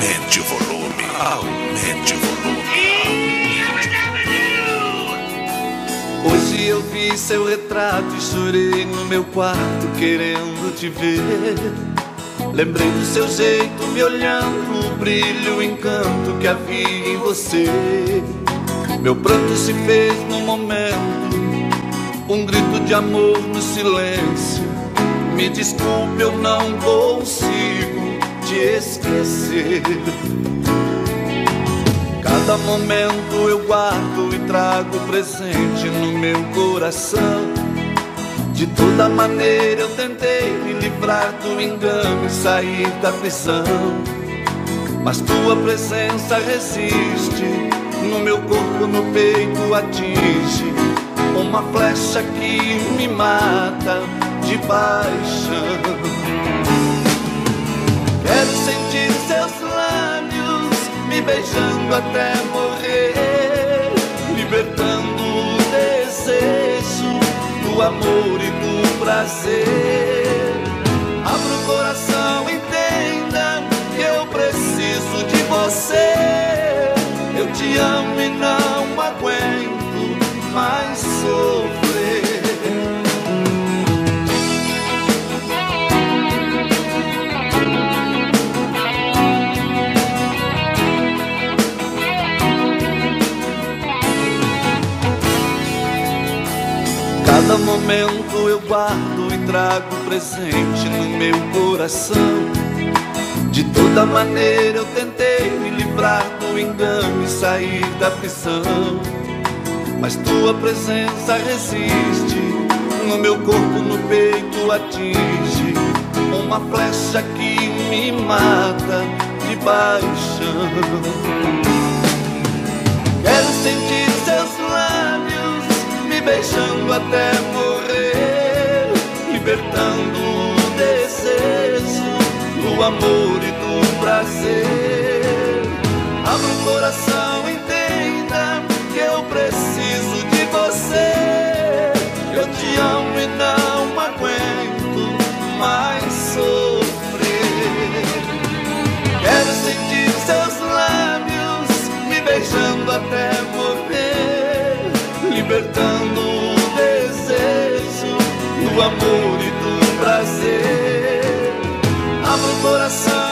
Aumente o volume. Aumente o volume. Hoje eu vi seu retrato e chorei no meu quarto querendo te ver. Lembrei do seu jeito, me olhando, o brilho, o encanto que havia em você. Meu pranto se fez no momento, um grito de amor no silêncio. Me desculpe, eu não consigo te esquecer. Cada momento eu guardo e trago presente no meu coração. De toda maneira eu tentei me livrar do engano e sair da prisão. Mas tua presença resiste, no meu corpo, no peito atinge. Uma flecha que me mata de paixão. Quero sentir seus lábios me beijando até morrer, libertando o desejo do amor e do prazer. Abra o coração, entenda que eu preciso de você. Eu te amo e não Cada momento eu guardo e trago presente no meu coração. De toda maneira eu tentei me livrar do engano e sair da prisão. Mas tua presença resiste, no meu corpo, no peito atinge. Uma flecha que me mata de paixão. Beijando até morrer, libertando o desejo do amor e do prazer. Abra o coração, entenda que eu preciso de você. Eu te amo e não aguento mais sofrer. Quero sentir seus lábios me beijando até morrer, libertando do amor e do prazer. Abra o coração.